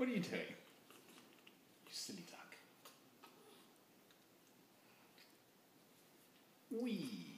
What are you doing? You silly duck. Wee.